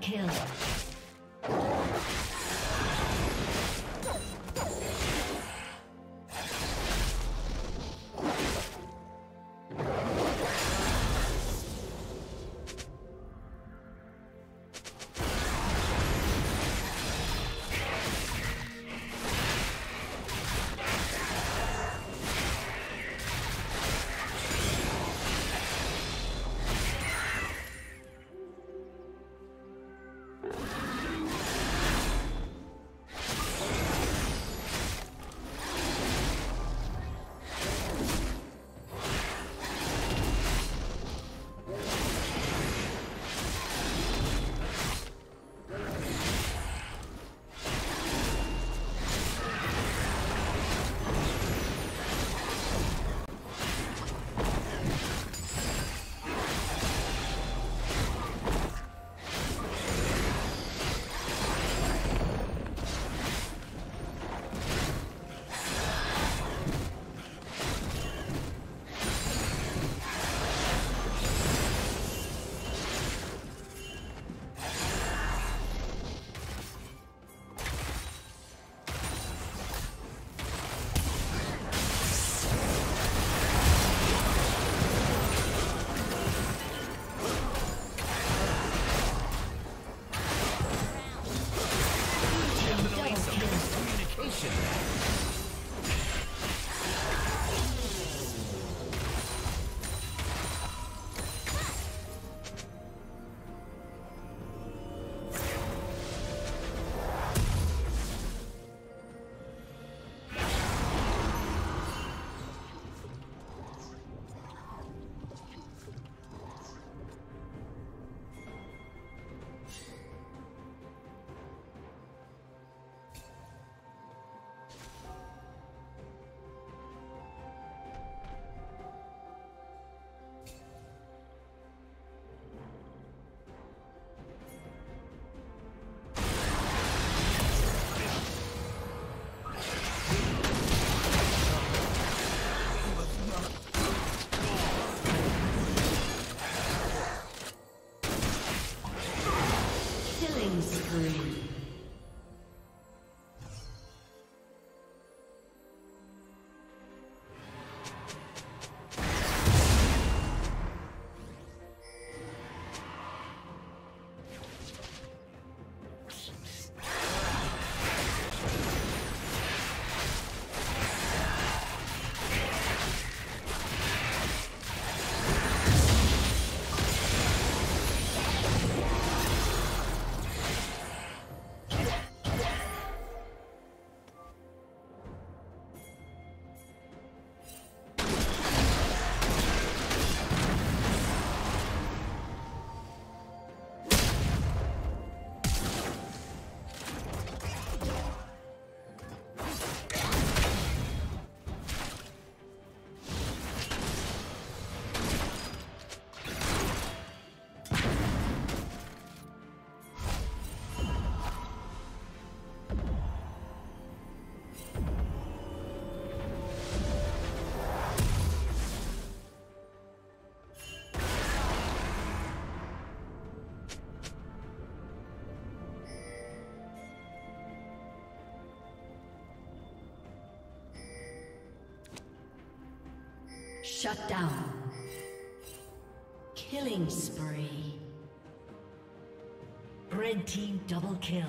kill. Killing spree. Shut down. Killing spree. Red team double kill.